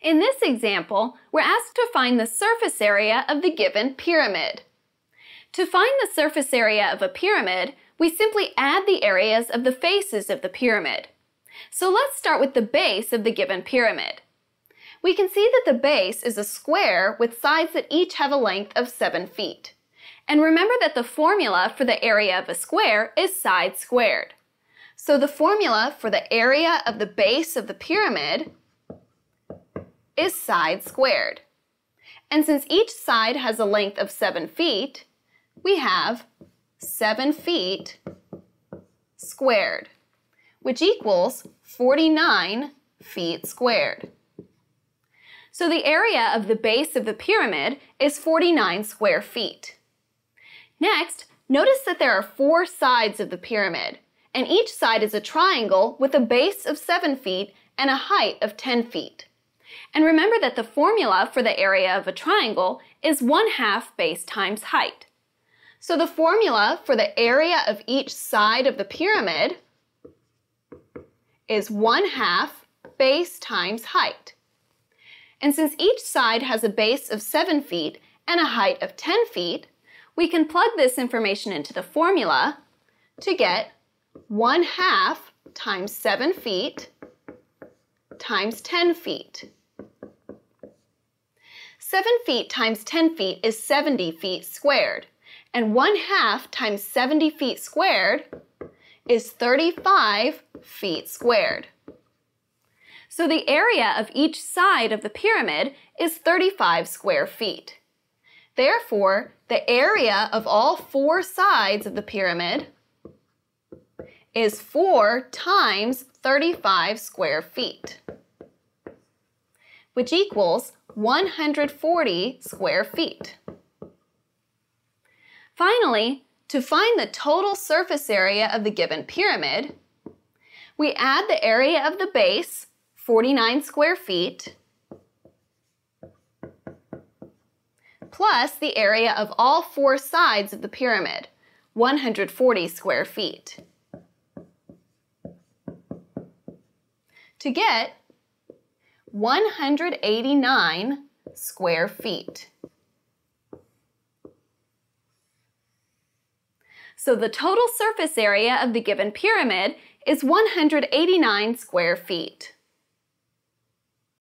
In this example, we're asked to find the surface area of the given pyramid. To find the surface area of a pyramid, we simply add the areas of the faces of the pyramid. So let's start with the base of the given pyramid. We can see that the base is a square with sides that each have a length of 7 feet. And remember that the formula for the area of a square is side squared. So the formula for the area of the base of the pyramid is side squared. And since each side has a length of 7 feet, we have 7 feet squared, which equals 49 feet squared. So the area of the base of the pyramid is 49 square feet. Next, notice that there are four sides of the pyramid, and each side is a triangle with a base of 7 feet and a height of 10 feet. And remember that the formula for the area of a triangle is 1 half base times height. So the formula for the area of each side of the pyramid is 1 half base times height. And since each side has a base of 7 feet and a height of 10 feet, we can plug this information into the formula to get 1 half times 7 feet times 10 feet. 7 feet times 10 feet is 70 feet squared, and 1 half times 70 feet squared is 35 feet squared. So the area of each side of the pyramid is 35 square feet. Therefore, the area of all four sides of the pyramid is 4 times 35 square feet, which equals 140 square feet. Finally, to find the total surface area of the given pyramid, we add the area of the base, 49 square feet, plus the area of all four sides of the pyramid, 140 square feet. To get 189 square feet. So the total surface area of the given pyramid is 189 square feet.